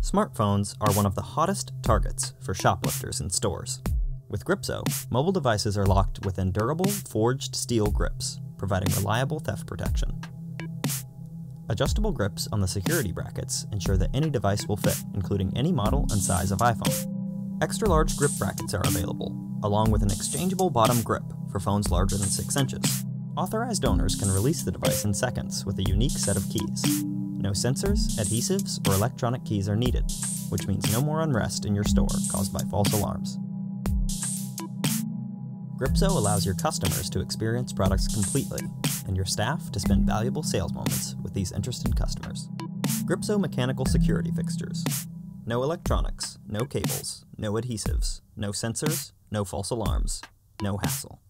Smartphones are one of the hottest targets for shoplifters in stores. With Gripzo, mobile devices are locked within durable, forged steel grips, providing reliable theft protection. Adjustable grips on the security brackets ensure that any device will fit, including any model and size of iPhone. Extra large grip brackets are available, along with an exchangeable bottom grip for phones larger than 6 inches. Authorized owners can release the device in seconds with a unique set of keys. No sensors, adhesives, or electronic keys are needed, which means no more unrest in your store caused by false alarms. Gripzo allows your customers to experience products completely, and your staff to spend valuable sales moments with these interested customers. Gripzo mechanical security fixtures. No electronics, no cables, no adhesives, no sensors, no false alarms, no hassle.